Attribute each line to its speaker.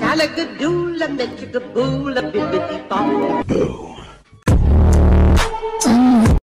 Speaker 1: Salagadoola, metricaboola, bibbidi-bob. bop.